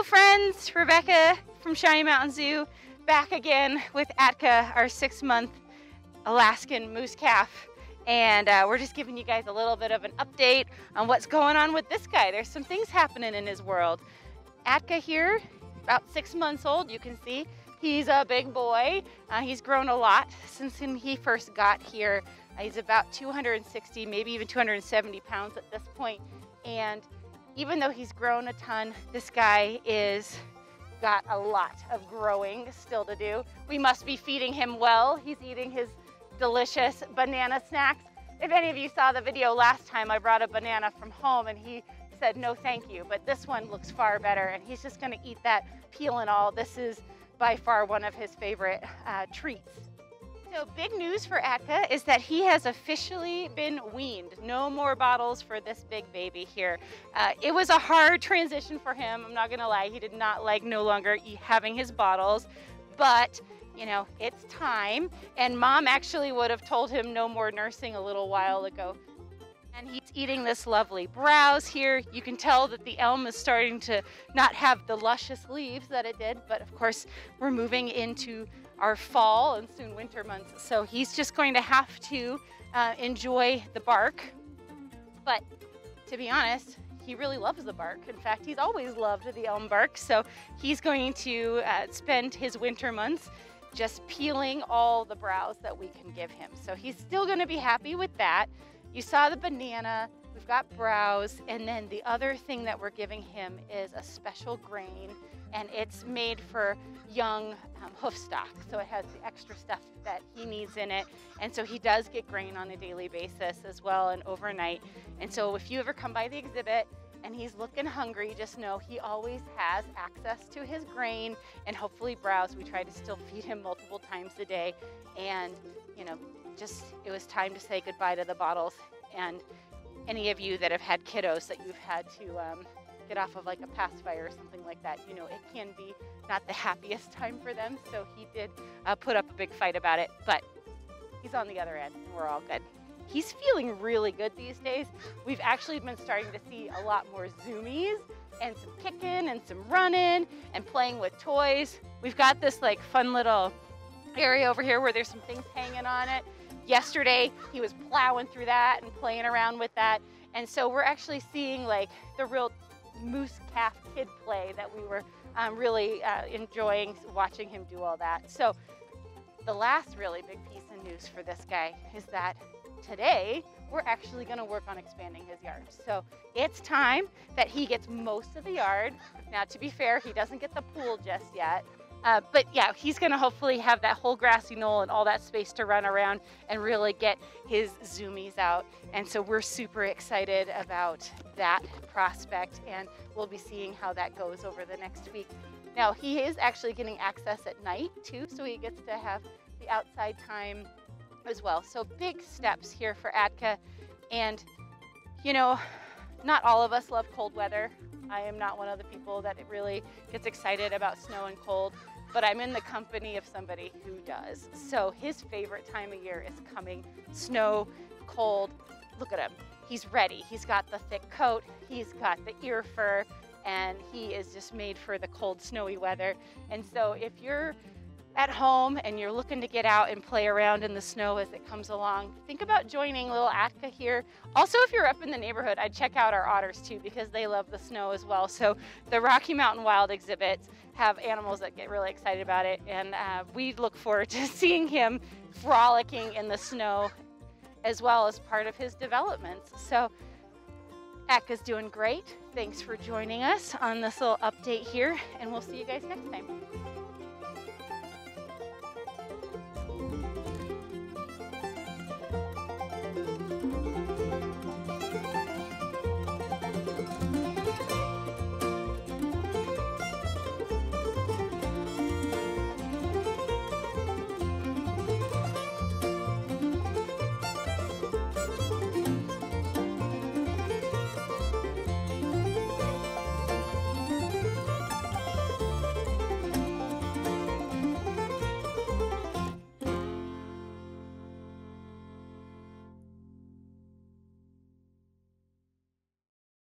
Hello friends, Rebecca from Cheyenne Mountain Zoo back again with Atka, our six month Alaskan moose calf. And uh, we're just giving you guys a little bit of an update on what's going on with this guy. There's some things happening in his world. Atka here, about six months old, you can see. He's a big boy. Uh, he's grown a lot since he first got here. Uh, he's about 260, maybe even 270 pounds at this point. And even though he's grown a ton, this guy is got a lot of growing still to do. We must be feeding him well. He's eating his delicious banana snacks. If any of you saw the video last time, I brought a banana from home and he said no thank you, but this one looks far better and he's just gonna eat that peel and all. This is by far one of his favorite uh, treats. So big news for Atka is that he has officially been weaned. No more bottles for this big baby here. Uh, it was a hard transition for him. I'm not gonna lie. He did not like no longer having his bottles, but you know, it's time. And mom actually would have told him no more nursing a little while ago. And he's eating this lovely browse here. You can tell that the elm is starting to not have the luscious leaves that it did, but of course we're moving into our fall and soon winter months. So he's just going to have to uh, enjoy the bark. But to be honest, he really loves the bark. In fact, he's always loved the elm bark. So he's going to uh, spend his winter months just peeling all the browse that we can give him. So he's still going to be happy with that. You saw the banana, we've got browse, and then the other thing that we're giving him is a special grain, and it's made for young um, hoof stock. So it has the extra stuff that he needs in it. And so he does get grain on a daily basis as well and overnight. And so if you ever come by the exhibit, and he's looking hungry, just know he always has access to his grain and hopefully browse. We try to still feed him multiple times a day. And, you know, just it was time to say goodbye to the bottles. And any of you that have had kiddos that you've had to um, get off of like a pacifier or something like that, you know, it can be not the happiest time for them. So he did uh, put up a big fight about it, but he's on the other end and we're all good he's feeling really good these days. We've actually been starting to see a lot more zoomies and some kicking and some running and playing with toys. We've got this like fun little area over here where there's some things hanging on it. Yesterday, he was plowing through that and playing around with that. And so we're actually seeing like the real moose calf kid play that we were um, really uh, enjoying watching him do all that. So the last really big piece of news for this guy is that today, we're actually gonna work on expanding his yard. So it's time that he gets most of the yard. Now, to be fair, he doesn't get the pool just yet. Uh, but yeah, he's gonna hopefully have that whole grassy knoll and all that space to run around and really get his zoomies out. And so we're super excited about that prospect and we'll be seeing how that goes over the next week. Now, he is actually getting access at night too, so he gets to have the outside time as well. So big steps here for Atka. And, you know, not all of us love cold weather. I am not one of the people that really gets excited about snow and cold, but I'm in the company of somebody who does. So his favorite time of year is coming, snow, cold. Look at him. He's ready. He's got the thick coat, he's got the ear fur, and he is just made for the cold, snowy weather. And so if you're at home and you're looking to get out and play around in the snow as it comes along, think about joining little Atka here. Also, if you're up in the neighborhood, I'd check out our otters too because they love the snow as well. So the Rocky Mountain Wild exhibits have animals that get really excited about it and uh, we look forward to seeing him frolicking in the snow as well as part of his developments. So Atka's doing great. Thanks for joining us on this little update here and we'll see you guys next time.